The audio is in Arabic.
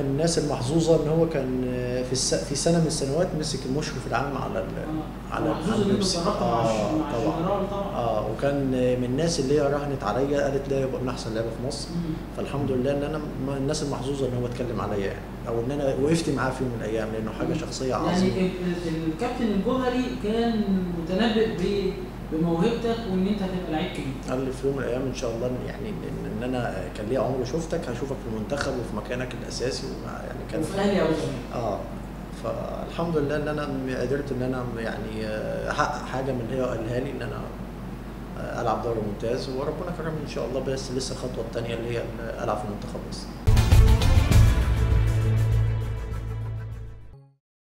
الناس المحظوظة إن هو كان في الس... في سنة من السنوات مسك المشرف العام على ال... آه. على البيبسي. مع طبعا. آه وكان من الناس اللي هي راهنت عليا قالت لا يبقى من أحسن لعيبة في مصر. فالحمد لله إن أنا من الناس المحظوظة إن هو اتكلم عليا يعني أو إن أنا وقفت معاه في يوم من الأيام لأنه حاجة شخصية يعني عظيمة ال- الكابتن الجوهري كان متنبئ بموهبتك وإن أنت هتبقى لعيب كبير قال لي في يوم من الأيام إن شاء الله يعني ان, إن أنا كان ليا عمر شفتك هشوفك في المنتخب وفي مكانك الأساسي يعني كان آه فالحمد لله إن أنا قدرت إن أنا يعني آه، أحقق حاجة من اللي هي قالها لي إن أنا آه، ألعب دوري ممتاز وربنا كرمني إن شاء الله بس لسه الخطوة الثانية اللي هي ألعب في منتخب مصر